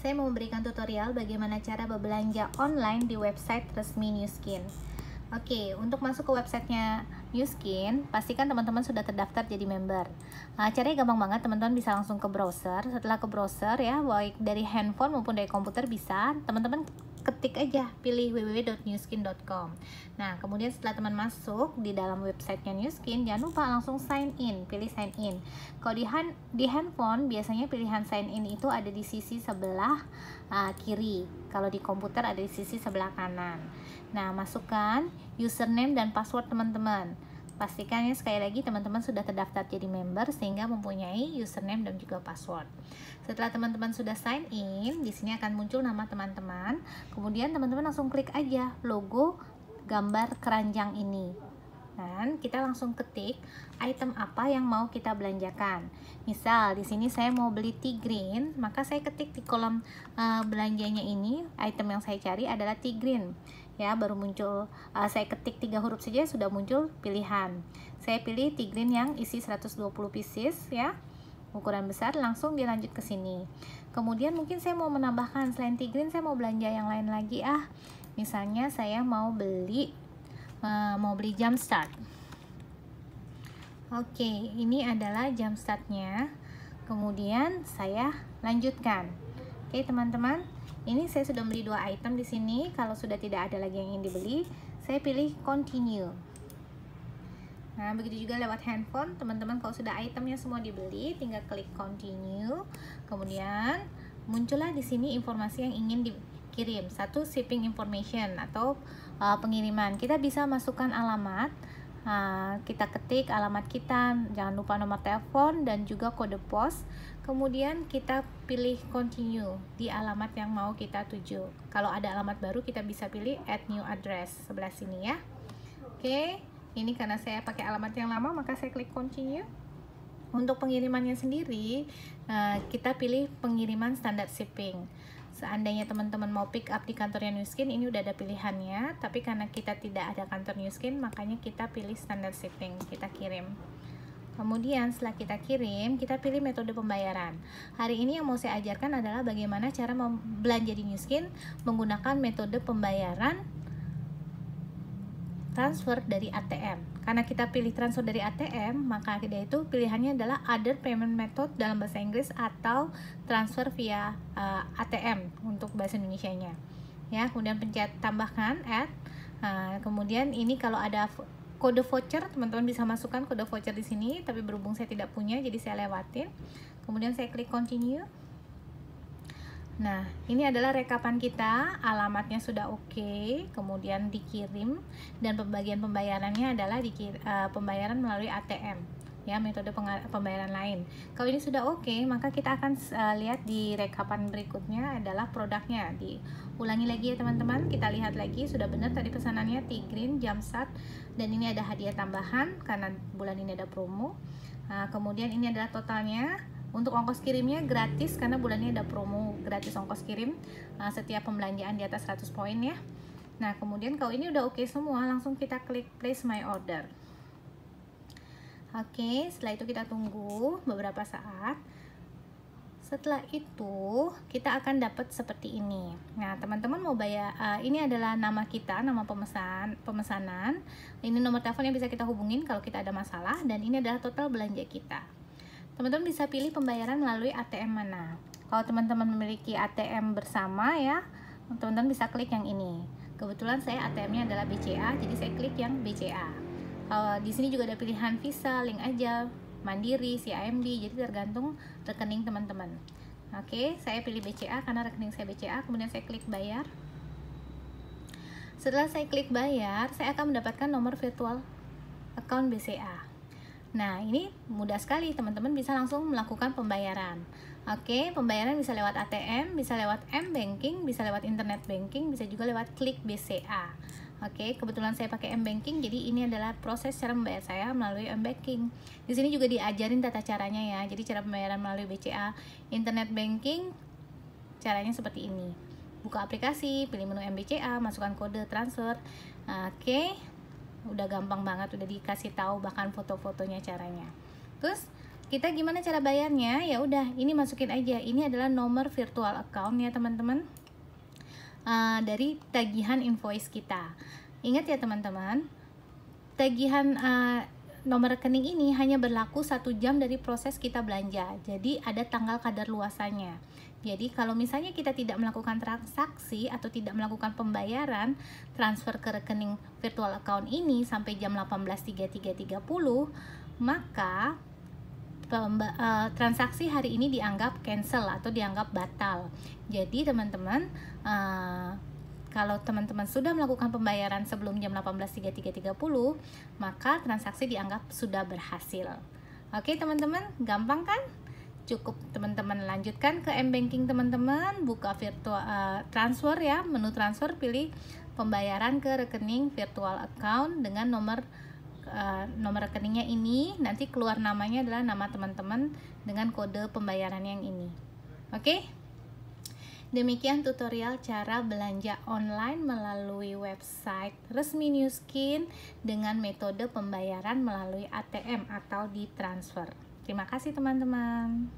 saya mau memberikan tutorial bagaimana cara berbelanja online di website resmi New Skin. Oke, untuk masuk ke websitenya New Skin, pastikan teman-teman sudah terdaftar jadi member. Nah, caranya gampang banget, teman-teman bisa langsung ke browser. Setelah ke browser ya, baik dari handphone maupun dari komputer bisa, teman-teman ketik aja pilih www.newskin.com nah kemudian setelah teman masuk di dalam websitenya Newskin jangan lupa langsung sign in pilih sign in. Kalau di, hand, di handphone biasanya pilihan sign in itu ada di sisi sebelah uh, kiri. Kalau di komputer ada di sisi sebelah kanan. Nah masukkan username dan password teman-teman Pastikan ya sekali lagi teman-teman sudah terdaftar jadi member sehingga mempunyai username dan juga password. Setelah teman-teman sudah sign in, di sini akan muncul nama teman-teman. Kemudian teman-teman langsung klik aja logo gambar keranjang ini. Dan kita langsung ketik item apa yang mau kita belanjakan. Misal di sini saya mau beli tea green, maka saya ketik di kolom uh, belanjanya ini item yang saya cari adalah tea green ya baru muncul uh, saya ketik tiga huruf saja sudah muncul pilihan. Saya pilih tigrin yang isi 120 pieces ya. Ukuran besar langsung dilanjut ke sini. Kemudian mungkin saya mau menambahkan selain tigrin saya mau belanja yang lain lagi ah. Misalnya saya mau beli uh, mau beli jam start. Oke ini adalah jam startnya. Kemudian saya lanjutkan. Oke teman-teman ini saya sudah beli dua item di sini. Kalau sudah tidak ada lagi yang ingin dibeli saya pilih continue. Nah begitu juga lewat handphone. Teman-teman kalau sudah itemnya semua dibeli tinggal klik continue. Kemudian muncullah di sini informasi yang ingin dikirim. Satu shipping information atau uh, pengiriman. Kita bisa masukkan alamat kita ketik alamat kita, jangan lupa nomor telepon dan juga kode pos. Kemudian kita pilih continue di alamat yang mau kita tuju. Kalau ada alamat baru kita bisa pilih add new address sebelah sini ya. Oke, ini karena saya pakai alamat yang lama maka saya klik continue. Untuk pengirimannya sendiri, eh, kita pilih pengiriman standar shipping seandainya teman-teman mau pick up di kantornya Newskin ini udah ada pilihannya. Tapi karena kita tidak ada kantor Newskin makanya kita pilih standard shipping kita kirim. Kemudian setelah kita kirim kita pilih metode pembayaran. Hari ini yang mau saya ajarkan adalah bagaimana cara belanja di Newskin menggunakan metode pembayaran transfer dari ATM karena kita pilih transfer dari ATM maka dia itu pilihannya adalah other payment method dalam bahasa Inggris atau transfer via uh, ATM untuk bahasa Indonesia nya ya kemudian pencet tambahkan add. Uh, kemudian ini kalau ada kode voucher teman-teman bisa masukkan kode voucher di sini tapi berhubung saya tidak punya jadi saya lewatin. Kemudian saya klik continue Nah, ini adalah rekapan kita, alamatnya sudah oke, okay, kemudian dikirim dan pembagian pembayarannya adalah dikir, uh, pembayaran melalui ATM, ya metode pembayaran lain. Kalau ini sudah oke, okay, maka kita akan uh, lihat di rekapan berikutnya adalah produknya. Diulangi lagi ya teman-teman, kita lihat lagi sudah benar tadi pesanannya Tigrin Jamsat dan ini ada hadiah tambahan karena bulan ini ada promo. Nah, kemudian ini adalah totalnya untuk ongkos kirimnya gratis karena bulannya ada promo gratis ongkos kirim uh, setiap pembelanjaan di atas 100 poin ya. Nah, kemudian kalau ini udah oke okay semua, langsung kita klik place my order. Oke, okay, setelah itu kita tunggu beberapa saat. Setelah itu, kita akan dapat seperti ini. Nah, teman-teman mau bayar, uh, ini adalah nama kita, nama pemesan, pemesanan. Ini nomor telepon yang bisa kita hubungin kalau kita ada masalah, dan ini adalah total belanja kita teman-teman bisa pilih pembayaran melalui ATM mana. Kalau teman-teman memiliki ATM bersama ya teman-teman bisa klik yang ini. Kebetulan saya ATM-nya adalah BCA jadi saya klik yang BCA uh, di sini juga ada pilihan Visa link aja Mandiri CIMB jadi tergantung rekening teman-teman. Oke saya pilih BCA karena rekening saya BCA kemudian saya klik bayar. Setelah saya klik bayar saya akan mendapatkan nomor virtual account BCA Nah, ini mudah sekali teman-teman bisa langsung melakukan pembayaran. Oke, pembayaran bisa lewat ATM, bisa lewat M-Banking, bisa lewat internet banking, bisa juga lewat klik BCA. Oke, kebetulan saya pakai M-Banking, jadi ini adalah proses cara membayar saya melalui M-Banking. Di sini juga diajarin tata caranya ya. Jadi cara pembayaran melalui BCA, internet banking, caranya seperti ini. Buka aplikasi, pilih menu MBCA, masukkan kode transfer. Oke, udah gampang banget udah dikasih tahu bahkan foto-fotonya caranya. Terus kita gimana cara bayarnya? Ya udah ini masukin aja. Ini adalah nomor virtual account ya teman-teman. Uh, dari tagihan invoice kita. Ingat ya teman-teman tagihan uh, nomor rekening ini hanya berlaku satu jam dari proses kita belanja. Jadi ada tanggal kadar luasannya jadi kalau misalnya kita tidak melakukan transaksi atau tidak melakukan pembayaran transfer ke rekening virtual account ini sampai jam 18.33.30 maka uh, transaksi hari ini dianggap cancel atau dianggap batal. Jadi teman-teman uh, kalau teman-teman sudah melakukan pembayaran sebelum jam 18.33.30 maka transaksi dianggap sudah berhasil. Oke teman-teman, gampang kan? Cukup teman-teman lanjutkan ke m-banking teman-teman buka virtual uh, transfer ya menu transfer pilih pembayaran ke rekening virtual account dengan nomor uh, nomor rekeningnya ini nanti keluar namanya adalah nama teman-teman dengan kode pembayaran yang ini oke okay? Demikian tutorial cara belanja online melalui website resmi Newskin dengan metode pembayaran melalui ATM atau di transfer. Terima kasih teman-teman.